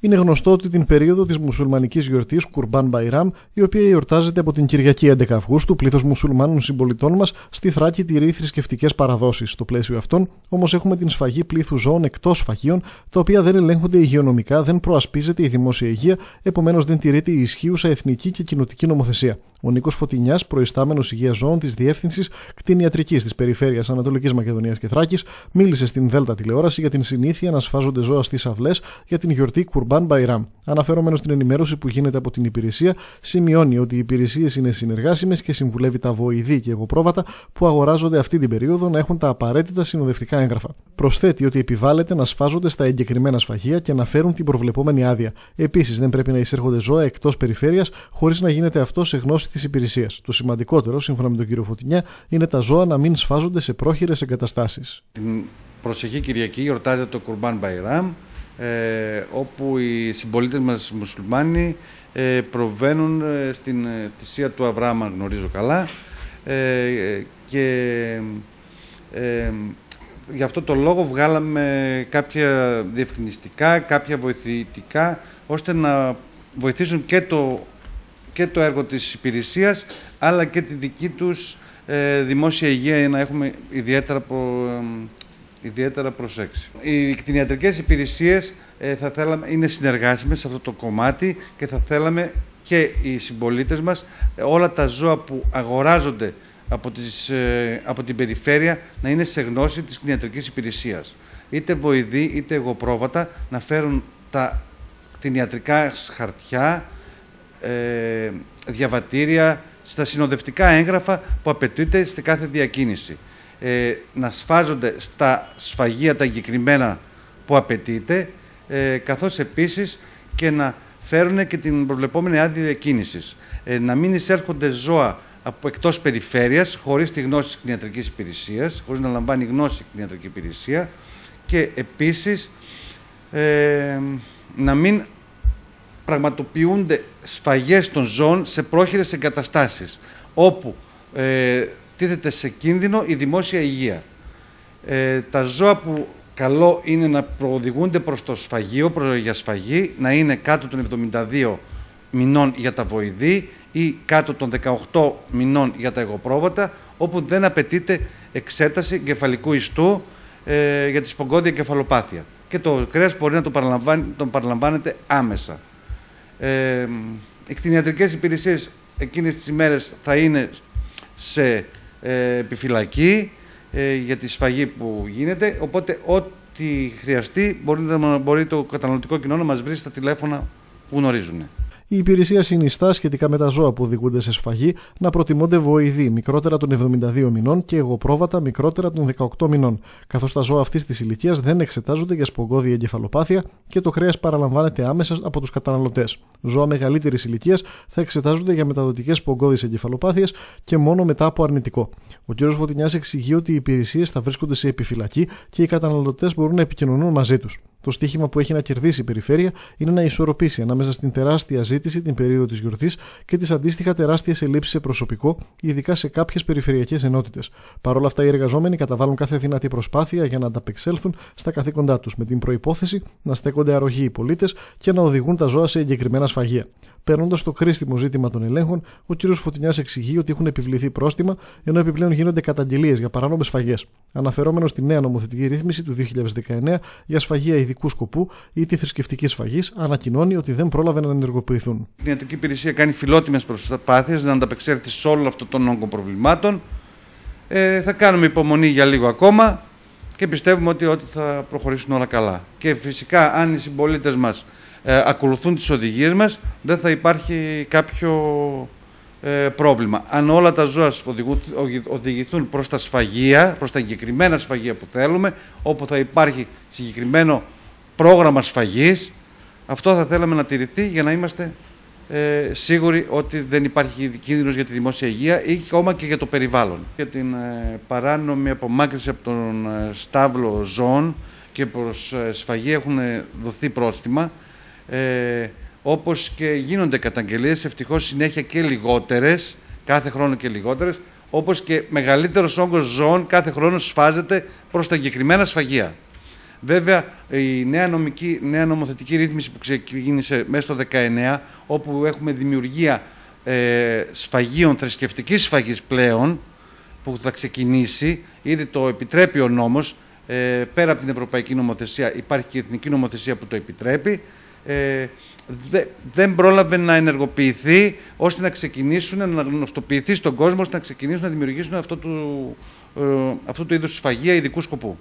Είναι γνωστό ότι την περίοδο της μουσουλμανικής γιορτής Κουρμπάν Μπαϊράμ, η οποία εορτάζεται από την Κυριακή 11 Αυγούστου, πλήθος μουσουλμάνων συμπολιτών μας στη Θράκη τηρεί θρησκευτικές παραδόσεις. Στο πλαίσιο αυτών, όμως, έχουμε την σφαγή πλήθους ζώων εκτός σφαγίων, τα οποία δεν ελέγχονται υγειονομικά, δεν προασπίζεται η δημόσια υγεία, επομένως δεν τηρείται η ισχύουσα εθνική και κοινοτική νομοθεσία. Ο Νίκος Φωτεινιάς, προϊστάμενος υγείας ζώων της Διεύθυνσης Κτηνιατρικής της Περιφέρειας Ανατολικής Μακεδονίας και Θράκης, μίλησε στην Δέλτα τηλεόραση για την συνήθεια να σφάζονται ζώα στις αυλές για την γιορτή Κουρμπάν Μπαϊράμ. Αναφερόμενο στην ενημέρωση που γίνεται από την υπηρεσία, σημειώνει ότι οι υπηρεσίες είναι συνεργάσιμες και συμβουλεύει τα βοηδή και εγωπρόβατα που αγοράζονται αυτή την περίοδο να έχουν τα απαραίτητα συνοδευτικά έγγραφα. Προσθέτει ότι επιβάλλεται να σφάζονται στα εγκεκριμένα σφαγεία και να φέρουν την προβλεπόμενη άδεια. Επίσης, δεν πρέπει να εισέρχονται ζώα εκτός περιφέρειας χωρίς να γίνεται αυτό σε γνώση της υπηρεσίας. Το σημαντικότερο, σύμφωνα με τον κύριο Φωτεινιά, είναι τα ζώα να μην σφάζονται σε πρόχειρες εγκαταστάσεις. Την προσεχή Κυριακή γιορτάζεται το Κουρμπάν Μπαϊράμ, ε, όπου οι συμπολίτες μας μουσουλμάνοι ε, προβαίνουν ε, στην ε, θυσία του Αβραάμ, γνωρίζω καλά, ε, και ε, γι' αυτό το λόγο βγάλαμε κάποια διευκρινιστικά, κάποια βοηθητικά, ώστε να βοηθήσουν και το, και το έργο της υπηρεσίας, αλλά και τη δική τους δημόσια υγεία για να έχουμε ιδιαίτερα ιδιαίτερα προσέξει. Οι κτηνιατρικές υπηρεσίες ε, θα θέλαμε, είναι συνεργάσιμες σε αυτό το κομμάτι και θα θέλαμε και οι συμπολίτες μας ε, όλα τα ζώα που αγοράζονται από, τις, ε, από την περιφέρεια να είναι σε γνώση της κτηνιατρικής υπηρεσίας. Είτε βοηδοί είτε εγωπρόβατα να φέρουν τα κτηνιατρικά χαρτιά, ε, διαβατήρια, στα συνοδευτικά έγγραφα που απαιτείται στη κάθε διακίνηση ε, να σφάζονται στα σφαγεία τα εγκεκριμένα που απαιτείται, ε, καθώς επίσης και να φέρουν και την προβλεπόμενη άδεια διακίνησης. Ε, να μην εισέρχονται ζώα από εκτός περιφέρειας, χωρίς τη γνώση της κτηνιατρικής υπηρεσίας, χωρίς να λαμβάνει γνώση η κτηνιατρική υπηρεσία και επίσης ε, να μην πραγματοποιούνται σφαγές των ζώων σε πρόχειρες εγκαταστάσεις, όπου ε, τίθεται σε κίνδυνο η δημόσια υγεία. Ε, τα ζώα που καλό είναι να προοδηγούνται προς το σφαγείο, προς για σφαγή, να είναι κάτω των 72 μηνών για τα βοηδή ή κάτω των 18 μηνών για τα εγωπρόβατα, όπου δεν απαιτείται εξέταση κεφαλικού ιστού ε, για τη σπογκώδια κεφαλοπάθεια. Και το κρέας μπορεί να τον, τον παραλαμβάνεται άμεσα. Ε, οι κτηνιατρικές υπηρεσίες εκείνες τις ημέρες θα είναι σε ε, επιφυλακή ε, για τη σφαγή που γίνεται. Οπότε, ό,τι χρειαστεί, μπορεί, μπορεί το καταναλωτικό κοινό να μας βρει στα τηλέφωνα που γνωρίζουν. Η υπηρεσία συνιστά σχετικά με τα ζώα που οδηγούνται σε σφαγή να προτιμώνται βοηδοί μικρότερα των 72 μηνών και εγωπρόβατα μικρότερα των 18 μηνών, καθώς τα ζώα αυτής της ηλικίας δεν εξετάζονται για σπογκώδη εγκεφαλοπάθεια και το χρέας παραλαμβάνεται άμεσα από τους καταναλωτές. Ζώα μεγαλύτερης ηλικίας θα εξετάζονται για μεταδοτικές σπογκώδεις εγκεφαλοπάθειε και μόνο μετά από αρνητικό. Ο κ. Φωτεινιάς εξηγεί ότι οι υπηρεσίες θα βρίσκονται σε επιφυλακή και οι καταναλωτές μπορούν να επικοινωνούν μαζί τους. Το στίχημα που έχει να κερδίσει η περιφέρεια είναι να ισορροπήσει ανάμεσα στην τεράστια ζήτηση την περίοδο της γιορτής και τις αντίστοιχα τεράστιες ελλείψεις σε προσωπικό, ειδικά σε κάποιες περιφερειακές ενότητες. Παρ' όλα αυτά, οι εργαζόμενοι καταβάλουν κάθε δυνατή προσπάθεια για να ανταπεξέλθουν στα καθήκοντά τους, με την προπόθεση να στέκονται αρρωγοί οι πολίτες και να οδηγούν τα ζώα σε εγκεκριμένα σφαγεία. Παίρνοντα το χρήσιμο ζήτημα των ελέγχων, ο κ. Φωτεινιάς εξηγεί ότι έχουν επιβληθεί πρόστιμα, ενώ επιπλέον γίνονται καταγγελίες για παράνομες σφαγές. Αναφερόμενο στη νέα νομοθετική ρύθμιση του 2019 για σφαγεία ειδικού σκοπού ή τη θρησκευτική σφαγή, ανακοινώνει ότι δεν πρόλαβε να ενεργοποιηθούν. Η ιατρική υπηρεσία κάνει φιλότιμες προσπάθειες να ανταπεξέλθει σε όλο αυτό τον όγκο προβλημάτων. Ε, θα κάνουμε υπομονή για λίγο ακόμα και πιστεύουμε ότι, ότι θα προχωρήσουν όλα καλά. Και φυσικά, αν οι συμπολίτες μας ε, ακολουθούν τις οδηγίες μας, δεν θα υπάρχει κάποιο ε, πρόβλημα. Αν όλα τα ζώα οδηγηθούν προς τα σφαγεία, προς τα εγκεκριμένα σφαγεία που θέλουμε, όπου θα υπάρχει συγκεκριμένο πρόγραμμα σφαγής, αυτό θα θέλαμε να τηρηθεί για να είμαστε ε, σίγουροι ότι δεν υπάρχει κίνδυνος για τη δημόσια υγεία ή ακόμα και για το περιβάλλον. Για την ε, παράνομη απομάκρυση από τον ε, στάβλο ζώων και προς σφαγή έχουν δοθεί πρόστιμα ε, όπως και γίνονται καταγγελίες, ευτυχώς συνέχεια και λιγότερες, κάθε χρόνο και λιγότερες, όπως και μεγαλύτερος όγκος ζώων κάθε χρόνο σφάζεται προς τα εγκεκριμένα σφαγεία. Βέβαια, η νέα, νομική, νέα νομοθετική ρύθμιση που ξεκίνησε μέσα στο 19, όπου έχουμε δημιουργία ε, σφαγίων θρησκευτικής σφαγής πλέον, που θα ξεκινήσει, ήδη το επιτρέπει ο νόμος, ε, πέρα από την ευρωπαϊκή νομοθεσία υπάρχει και η εθνική νομοθεσία που το επιτρέπει, ε, δεν πρόλαβε να ενεργοποιηθεί ώστε να ξεκινήσουν, να γνωστοποιηθεί στον κόσμο, ώστε να ξεκινήσουν να δημιουργήσουν αυτό του, ε, αυτού του είδους σφαγεία ειδικού σκοπού.